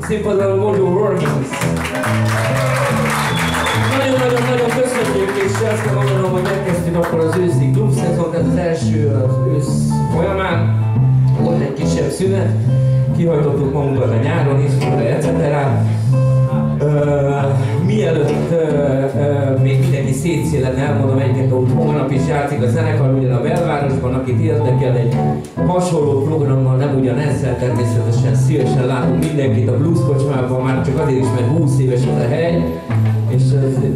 színpadon Mojo Workings. Nagyon-nagyon-nagyon köszönjük, és azt gondolom, hogy megkezdtük akkor az őszi klubszezon, tehát az első az ősz folyamán. Volt egy kisebb szünet, kihajtottuk magunkat a nyáron, izgulra, etc. Uh, mielőtt uh, uh, még mindenki szétszél lenne, elmondom egyébként, hogy holnap is játszik a zenekar, ugye a belvárosban, akit érdekel egy hasonló programmal, nem szívesen látunk mindenkit a blues kocsmában, már csak azért is, mert 20 éves az a hely, és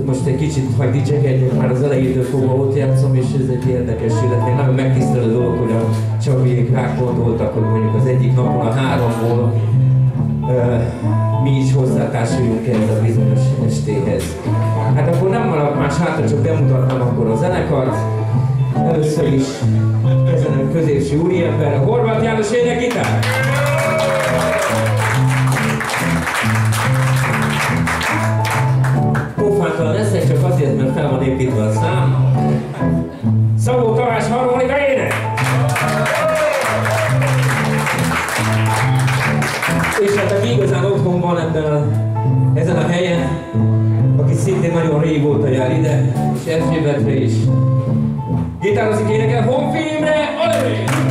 most egy kicsit majd dicsekedjek, már az elejétől fogva ott játszom, és ez egy érdekes illetve nagyon megtisztelő dolog, hogy a Csabiék rá gondoltak, hogy mondjuk az egyik napon a háromból uh, mi is hozzátársuljunk ehhez a bizonyos estéhez. Hát akkor nem maradt más hátra, csak bemutattam akkor a zenekart. Először is ezen a középső úriember, a Horváth János énekitár. igaz, nem? Szabó Tamás harmonika ének! És hát aki igazán otthon van ebben a, ezen a helyen, aki szintén nagyon régóta jár ide, és Erzsébetre is, gitározik énekel Honfilmre, Alevi!